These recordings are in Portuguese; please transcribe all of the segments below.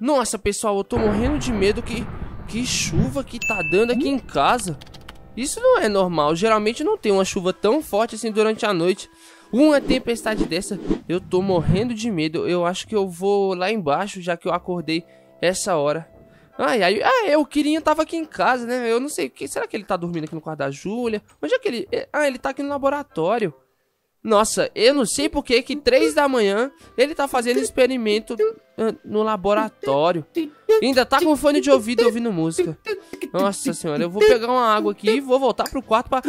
Nossa, pessoal, eu tô morrendo de medo que... Que chuva que tá dando aqui em casa. Isso não é normal. Geralmente não tem uma chuva tão forte assim durante a noite. Uma tempestade dessa, eu tô morrendo de medo. Eu acho que eu vou lá embaixo, já que eu acordei essa hora. Ai, ai, ah, é, o Kirinha tava aqui em casa, né? Eu não sei, que, será que ele tá dormindo aqui no quarto da Júlia? Onde é que ele... Ah, ele tá aqui no laboratório. Nossa, eu não sei por que que 3 da manhã ele tá fazendo experimento no laboratório. Ainda tá com fone de ouvido ouvindo música. Nossa senhora, eu vou pegar uma água aqui e vou voltar pro quarto pra...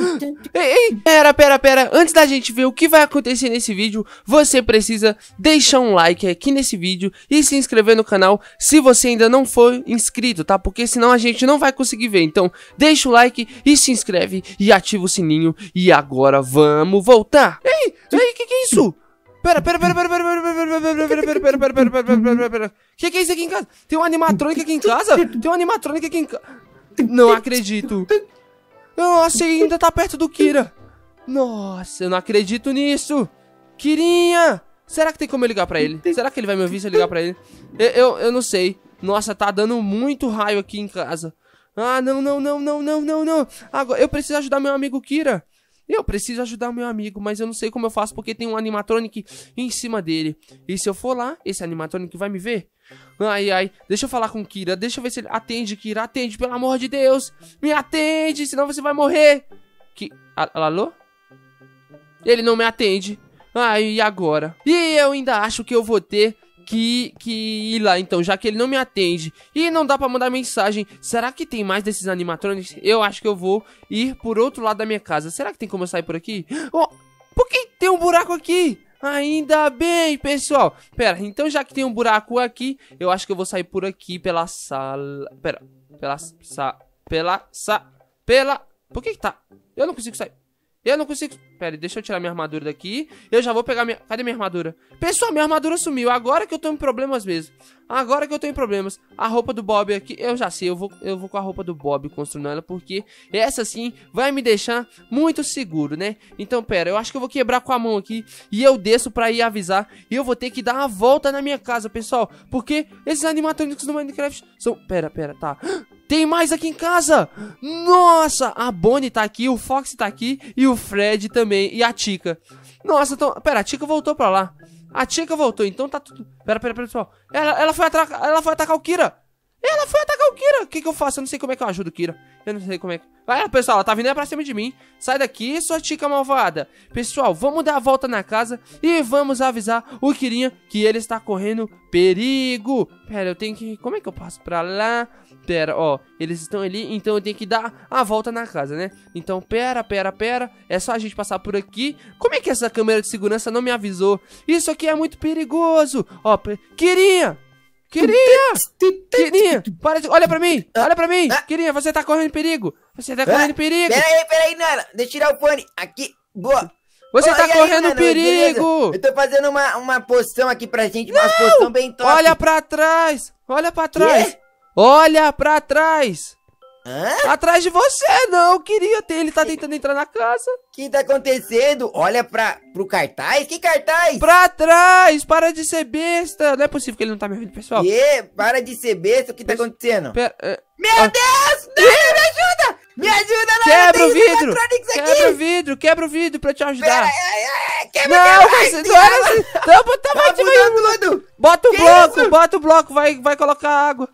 Ei, ei, pera, pera, pera. Antes da gente ver o que vai acontecer nesse vídeo, você precisa deixar um like aqui nesse vídeo e se inscrever no canal se você ainda não for inscrito, tá? Porque senão a gente não vai conseguir ver. Então, deixa o like e se inscreve e ativa o sininho. E agora vamos voltar. Ei, ei, que que é isso? Pera, pera, pera, pera, pera, pera, pera, pera, pera, pera, pera, pera, pera, pera, pera, pera, pera. Que que é isso aqui em casa? Tem um animatrônica aqui em casa? Tem um animatrônica aqui em casa? Não acredito. Nossa, ele ainda tá perto do Kira. Nossa, eu não acredito nisso. Kirinha! Será que tem como eu ligar pra ele? Será que ele vai me ouvir se eu ligar pra ele? Eu, eu, eu não sei. Nossa, tá dando muito raio aqui em casa. Ah, não, não, não, não, não, não, não. Agora, eu preciso ajudar meu amigo Kira. Eu preciso ajudar o meu amigo, mas eu não sei como eu faço porque tem um animatronic em cima dele. E se eu for lá, esse animatronic vai me ver? Ai, ai, deixa eu falar com Kira, deixa eu ver se ele atende, Kira, atende, pelo amor de Deus. Me atende, senão você vai morrer. Que... Alô? Ele não me atende. Ai, e agora? E eu ainda acho que eu vou ter que, que ir lá, então, já que ele não me atende e não dá pra mandar mensagem. Será que tem mais desses animatronics? Eu acho que eu vou ir por outro lado da minha casa. Será que tem como eu sair por aqui? Oh, por que tem um buraco aqui? Ainda bem, pessoal. Pera, então já que tem um buraco aqui, eu acho que eu vou sair por aqui pela sala. Pera, pela sa, pela sa, pela. Por que que tá? Eu não consigo sair. Eu não consigo... Pera deixa eu tirar minha armadura daqui. Eu já vou pegar minha... Cadê minha armadura? Pessoal, minha armadura sumiu. Agora que eu tô em problemas mesmo. Agora que eu tô em problemas. A roupa do Bob aqui... Eu já sei, eu vou, eu vou com a roupa do Bob construindo ela. Porque essa sim vai me deixar muito seguro, né? Então, pera, eu acho que eu vou quebrar com a mão aqui. E eu desço pra ir avisar. E eu vou ter que dar uma volta na minha casa, pessoal. Porque esses animatrônicos do Minecraft são... Pera, pera, tá... Tem mais aqui em casa! Nossa! A Bonnie tá aqui, o Fox tá aqui e o Fred também. E a Tica. Nossa, então... Pera, a Tica voltou pra lá. A Tica voltou, então tá tudo... Pera, pera, pera, pessoal. Ela, ela, foi, atacar, ela foi atacar o Kira. Ela foi atacar o Kira. O que que eu faço? Eu não sei como é que eu ajudo o Kira. Eu não sei como é que... Vai, pessoal, ela tá vindo pra cima de mim. Sai daqui, sua tica malvada. Pessoal, vamos dar a volta na casa e vamos avisar o Kirinha que ele está correndo perigo. Pera, eu tenho que... Como é que eu passo pra lá? Pera, ó, eles estão ali, então eu tenho que dar a volta na casa, né? Então, pera, pera, pera, é só a gente passar por aqui. Como é que essa câmera de segurança não me avisou? Isso aqui é muito perigoso. Ó, Queria! Queria! Para de... Olha pra mim! Olha pra mim! Queria, você tá correndo perigo! Você tá correndo perigo! Pera aí, pera aí, Nana! Deixa eu tirar o fone! Aqui! Boa! Você tá correndo aí, perigo! Beleza? Eu tô fazendo uma, uma poção aqui pra gente, uma poção bem top! Olha pra trás! Olha pra trás! Olha pra trás! Hã? Atrás de você, não, queria ter. Ele tá tentando entrar na casa. O que tá acontecendo? Olha pra, pro cartaz? Que cartaz? Pra trás! Para de ser besta! Não é possível que ele não tá me ouvindo, pessoal. Que? Para de ser besta, o que tá acontecendo? Pera, uh, Meu ah. Deus! Não, me ajuda! Me ajuda, não! Quebra o vidro! Quebra o vidro, quebra o vidro pra te ajudar. Pera, é, é, quebra, não, quebra, você não era assim. Tampa, tá, tá tudo! Bota o bloco, bota o bloco, vai, vai colocar água.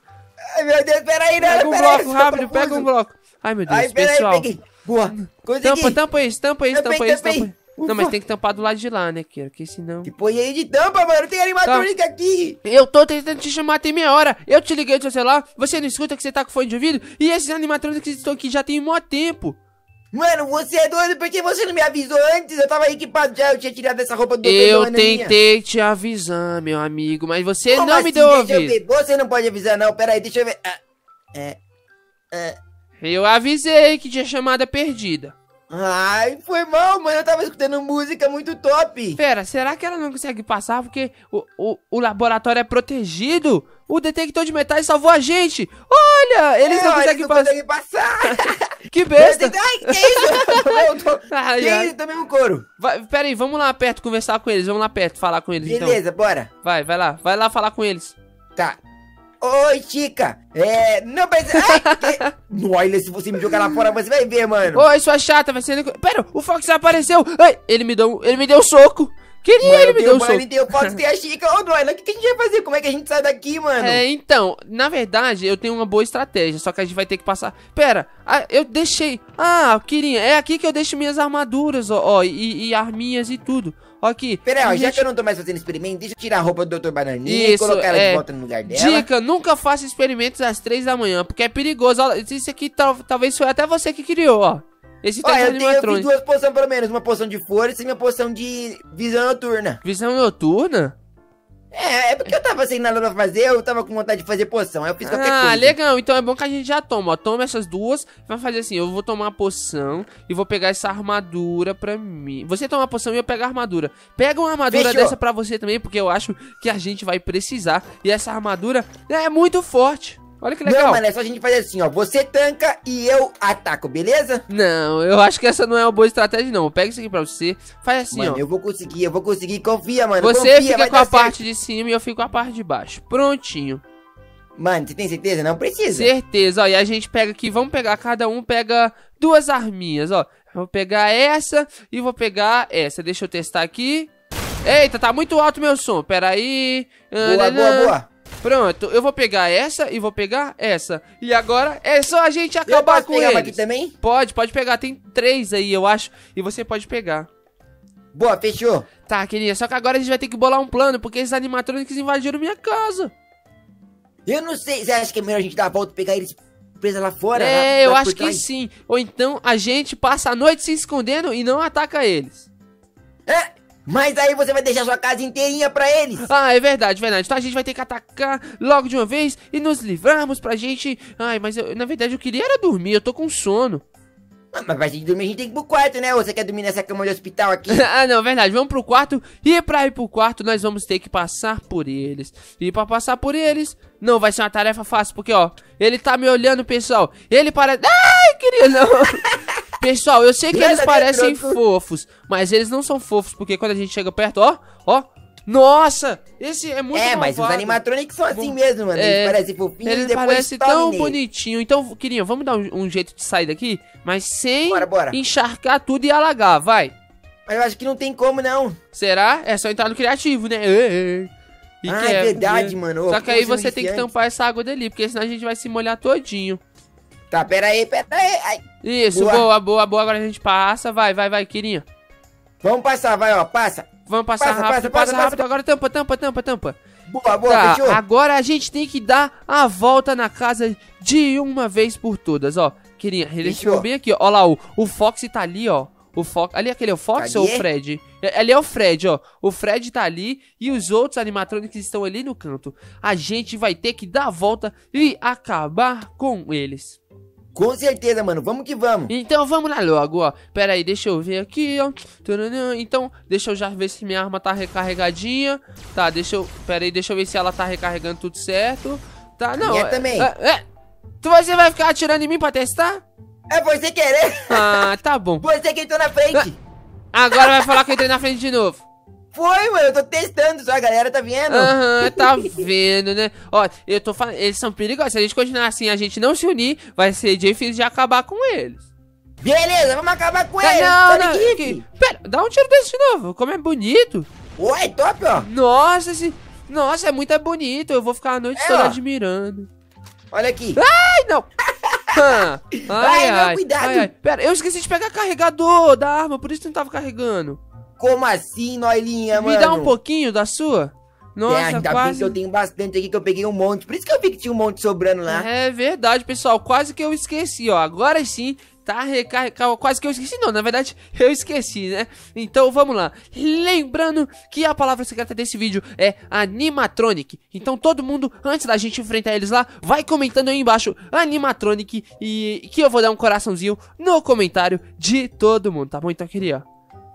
Ai, meu Deus, peraí, não, Pega um bloco, rápido, pega um bloco. Ai, meu Deus, Ai, pessoal. Aí, peguei. Boa, consegui. Tampa, tampa isso, tampa isso, tampa isso, tampa Não, mas tem que tampar do lado de lá, né, Kira? Porque senão... Que põe aí de tampa, mano. Tem animatrônica aqui. Eu tô tentando te chamar tem meia hora. Eu te liguei do seu celular, você não escuta que você tá com fone de ouvido? E esses animatrônicos estão aqui já tem um tempo. Mano, você é doido, por que você não me avisou antes? Eu tava equipado já, eu tinha tirado essa roupa do Eu tentei te avisar, meu amigo, mas você Como não assim? me deu ouvido. Você não pode avisar não, pera aí, deixa eu ver. Ah, é... É... Eu avisei que tinha chamada perdida. Ai, foi mal, mano. Eu tava escutando música muito top. Pera, será que ela não consegue passar porque o, o, o laboratório é protegido? O detector de metais salvou a gente. Olha, eles é, não conseguem pass... passar. que besta. Ai, que isso? eu tô... ai, que ai. isso? Tomei um couro. Vai, pera aí, vamos lá perto conversar com eles. Vamos lá perto falar com eles, Beleza, então. Beleza, bora. Vai, vai lá. Vai lá falar com eles. Tá. Oi, Chica. É. Não precisa. Ai, que... Olha, se você me jogar lá fora, você vai ver, mano. Oi, sua chata, vai ser. Pera, o Fox apareceu. Ai, ele me deu, ele me deu um soco. Queria, Mano, ele me deu um soco. Tem o Fox, tem a Chica. Ô, Noila, o que, a gente vai fazer? Como é que a gente sai daqui, mano? É, então, na verdade, eu tenho uma boa estratégia, só que a gente vai ter que passar. Pera, ah, eu deixei. Ah, Kirinha, é aqui que eu deixo minhas armaduras, ó, ó e, e arminhas e tudo. Ó, aqui. Pera aí, ó, já gente- que eu não tô mais fazendo experimento, deixa eu tirar a roupa do Dr. Bananinha e Isso, colocar ela é. de volta no lugar dela. Dica, nunca faça experimentos às três da manhã, porque é perigoso. Ó, Isso aqui tal- talvez foi até você que criou, ó. Esse teste eu, tenho, eu fiz duas poções pelo menos, uma poção de força e minha poção de visão noturna. Visão noturna? É, é porque eu tava sem nada pra fazer, eu tava com vontade de fazer poção, aí eu fiz qualquer Ah, coisa. legal. Então é bom que a gente já toma, ó. Toma essas duas. Vai fazer assim: eu vou tomar a poção e vou pegar essa armadura pra mim. Você toma a poção e eu pego a armadura. Pega uma armadura Fechou. dessa pra você também, porque eu acho que a gente vai precisar. E essa armadura é muito forte. Olha que legal. Não, mano, é só a gente fazer assim, ó. Você tanca e eu ataco, beleza? Não, eu acho que essa não é uma boa estratégia, não. Pega isso aqui pra você. Faz assim, mano, ó. eu vou conseguir, eu vou conseguir. Confia, mano. Você confia, fica com a certo. parte de cima e eu fico com a parte de baixo. Prontinho. Mano, você tem certeza? Não precisa. Certeza, ó. E a gente pega aqui, vamos pegar, cada um pega duas arminhas, ó. Eu vou pegar essa e vou pegar essa. Deixa eu testar aqui. Eita, tá muito alto meu som. Pera aí. Boa, boa, boa. Pronto, eu vou pegar essa e vou pegar essa. E agora é só a gente Eu acabar posso com pegar eles. aqui também? Pode, pode pegar. Tem três aí, eu acho. E você pode pegar. Boa, fechou. Tá, querida. Só que agora a gente vai ter que bolar um plano, porque esses animatrônicos invadiram minha casa. Eu não sei, você acha que é melhor a gente dar a volta e pegar eles presos lá fora? É, lá- eu lá acho que sim. Ou então a gente passa a noite se escondendo e não ataca eles. É, mas aí você vai deixar sua casa inteirinha pra eles. Ah, é verdade, verdade. Então a gente vai ter que atacar logo de uma vez e nos livrarmos pra gente. Ai, mas eu- na verdade eu queria era dormir, eu tô com sono. Ah, Mas pra gente dormir, a gente tem que ir pro quarto, né? Ou você quer dormir nessa cama de hospital aqui? ah, não, verdade. Vamos pro quarto. E pra ir pro quarto, nós vamos ter que passar por eles. E pra passar por eles, não vai ser uma tarefa fácil, porque, ó, ele tá me olhando, pessoal. Ele parece. Ai, queria não. pessoal, eu sei que eles parecem fofos, mas eles não são fofos, porque quando a gente chega perto, ó, ó. Nossa, esse é muito é, mas os malvado. animatronics são assim Bom, mesmo, mano. é, Eles parecem fofinhos Ele e depois parece tão nele. bonitinho. Então, queria, vamos dar um, um jeito de sair daqui, mas sem Bora, bora. encharcar tudo e alagar, vai. Mas eu acho que não tem como, não. Será? É só entrar no criativo, né? Ê, ê. E ah, que é verdade, mano. Ô, Só que aí você tem que tampar essa água dali, porque senão a gente vai se molhar todinho. Tá, pera aí, pera aí. Ai, Isso, Boa. boa, boa, boa. Agora a gente passa. Vai, vai, vai, Quirinha. Vamos passar, vai, ó, passa. Vamos passar Passa, rápido, passa, passa, passa, rápido. passa. Agora tampa, tampa, tampa, tampa. Boa, boa, tá, fechou? agora a gente tem que dar a volta na casa de uma vez por todas, ó. Quirinha, Fechou. estão bem aqui, ó. Ó lá, o, o Fox tá ali, ó. O Fox. Ali aquele é o Fox Cadê? ou o Fred? É, Ali é o Fred, ó. O Fred tá ali e os outros animatrônicos estão ali no canto. A gente vai ter que dar a volta e acabar com eles. Com certeza, mano. Vamos que vamos. Então vamos lá logo, ó. Pera aí, deixa eu ver aqui, ó. Então, deixa eu já ver se minha arma tá recarregadinha. Tá, deixa eu. Pera aí, deixa eu ver se ela tá recarregando tudo certo. Tá, não. minha é- também. é- é. Tu você vai ficar atirando em mim pra testar? É você querer. Ah, tá bom. Você que entrou na frente. Agora vai falar que eu entrei na frente de novo. Foi, mano. Eu tô testando só. A galera tá vendo? Aham, tá vendo, né? Ó, eu tô falando, eles são perigosos. Se a gente continuar assim, a gente não se unir, vai ser difícil de acabar com eles. Beleza, vamos acabar com Ah, eles. não, Tá não, que- Pera, dá um tiro desse de novo. Como é bonito. Ué, top, ó. Nossa, esse... Nossa, é muito bonito. Eu vou ficar a noite É, toda ó. admirando. Olha aqui. Ai, não. Ah, Ai, ai, não, cuidado. ai, ai. Pera, eu esqueci de pegar carregador da arma, por isso que não tava carregando. Como assim, Noilinha, mano? Me dá um pouquinho da sua? Nossa, é, ainda bem quase. que eu tenho bastante aqui, que eu peguei um monte. Por isso que eu vi que tinha um monte sobrando lá. É verdade, pessoal. Quase que eu esqueci, ó. Agora sim, tá recarregado. Quase que eu esqueci, não. Na verdade, eu esqueci, né? Então vamos lá. Lembrando que a palavra secreta desse vídeo é animatronic. Então todo mundo, antes da gente enfrentar eles lá, vai comentando aí embaixo animatronic e que eu vou dar um coraçãozinho no comentário de todo mundo, tá bom? Então, queria.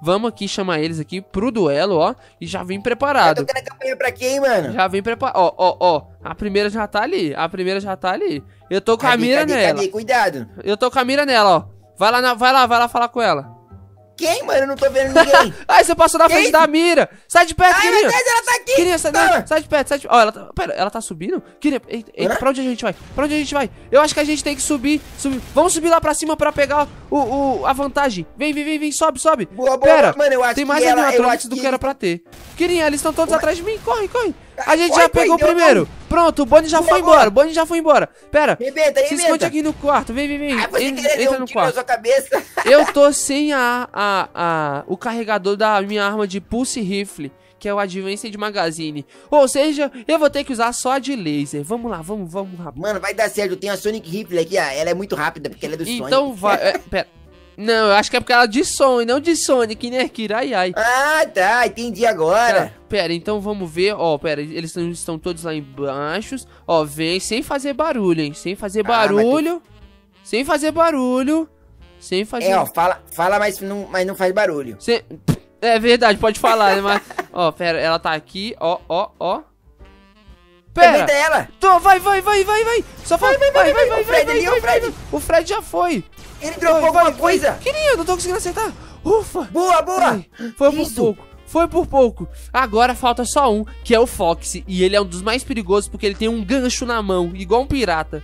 Vamos aqui chamar eles aqui pro duelo, ó. E já vim Tá preparado. a campanha pra quem, mano? Já vem preparado. Ó, ó, ó. A primeira já tá ali. A primeira já tá ali. Eu tô com a Cadê, mira cadê, nela. cadê? Cuidado. Eu tô com a mira nela, ó. Vai lá, na- vai lá, vai lá falar com ela. Quem, mano? Eu não tô vendo ninguém. Ai, você passou na Que frente da mira. Sai de perto, Ai, meu. Deus, ela tá aqui. Queria, sai, não, sai de perto, sai de Ó, ela tá. Pera, ela tá subindo? Queria. Eita, eita, pra onde a gente vai? Pra onde a gente vai? Eu acho que a gente tem que subir. subir. Vamos subir lá pra cima pra pegar o, o, a vantagem. Vem, vem, vem, vem, sobe, sobe. Boa, boa, Pera, mano, eu acho tem que mais ela- acho do que, que- era pra ter. Queria, eles estão todos atrás de mim. Corre, corre. A gente já pegou o primeiro. Pronto, o Bonnie já foi embora. O Bonnie já foi embora. Pera. Rebenta, Se esconde rebenta. aqui no quarto. Vem, vem, vem. Ah, você En- Entra um no quarto. sua cabeça. Eu tô sem a, a, a, o carregador da minha arma de Pulse Rifle, que é o Advanced Magazine. Ou seja, eu vou ter que usar só a de laser. Vamos lá, vamos, vamos rápido. Mano, vai dar certo. Eu tenho a Sonic Rifle aqui, ó. Ela é muito rápida, porque ela é do Sonic. Então vai. é, pera. Não, eu acho que é porque ela é de Sony, não de Sonic, né, Kira? Ai, ai. Ah, tá. Entendi agora. pera, então vamos ver. Ó, pera, eles tão- estão todos lá embaixo. Ó, vem sem fazer barulho, hein? Sem fazer Ah, barulho. Sem fazer barulho. Sem fazer. É, ó. Fala, fala mas, não, mas não faz barulho. Sem- É verdade, pode falar, né? Mas. Ó, pera, ela tá aqui, ó, ó, ó. Pera! ela. Tô, vai, vai, vai, vai, vai! Só vai, vai, vai, vai, vai, O Fred ali, vai, o vai, Fred. vai. O Fred já foi! Ele Vai, dropou vai, alguma vai. coisa. Queria, não tô conseguindo acertar! Ufa! Boa, boa. Ai, foi por Isso. pouco. Foi por pouco. Agora falta só um, que é o Fox. E ele é um dos mais perigosos porque ele tem um gancho na mão, igual um pirata.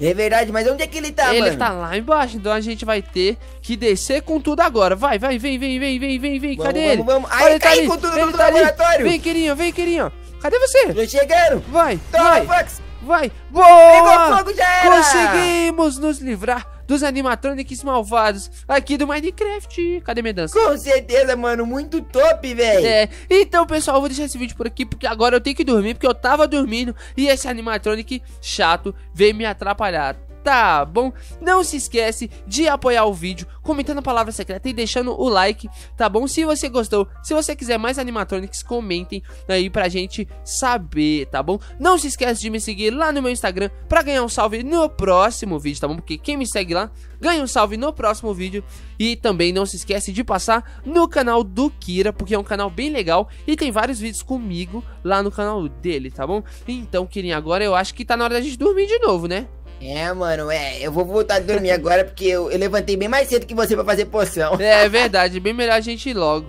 É verdade, mas onde é que ele tá, ele mano? tá lá embaixo, então a gente vai ter que descer com tudo agora. Vai, vai, vem, vem, vem, vem, vem, vem. Vamos, Cadê vamos, ele? vamos. Ai, Olha, ele tá ali. com tudo ele no tá laboratório. Vem, querinho, vem, querinho. Cadê você? Tô chegando. Vai, Toma, vai, Fox. vai. Pegou Boa! fogo, já era. Conseguimos nos livrar dos animatronics malvados aqui do Minecraft. Cadê minha dança? Com certeza, mano. Muito top, velho. É, então pessoal, eu vou deixar esse vídeo por aqui porque agora eu tenho que dormir, porque eu tava dormindo e esse animatronic chato veio me atrapalhar. Tá bom? Não se esquece de apoiar o vídeo, comentando a palavra secreta e deixando o like, tá bom? Se você gostou, se você quiser mais animatronics, comentem aí pra gente saber, tá bom? Não se esquece de me seguir lá no meu Instagram pra ganhar um salve no próximo vídeo, tá bom? Porque quem me segue lá ganha um salve no próximo vídeo. E também não se esquece de passar no canal do Kira, porque é um canal bem legal e tem vários vídeos comigo lá no canal dele, tá bom? Então, Kirinha, agora eu acho que tá na hora da gente dormir de novo, né? É, mano, é. Eu vou voltar a dormir agora porque eu, eu levantei bem mais cedo que você pra fazer poção. É verdade, bem melhor a gente ir logo.